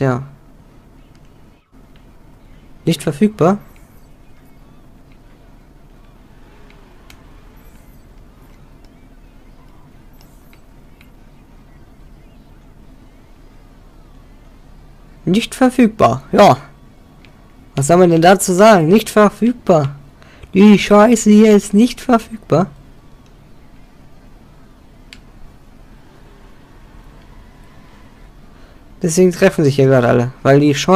Tja. Nicht verfügbar? Nicht verfügbar, ja. Was soll man denn dazu sagen? Nicht verfügbar. Die Scheiße hier ist nicht verfügbar. Deswegen treffen sich hier gerade alle, weil die Chance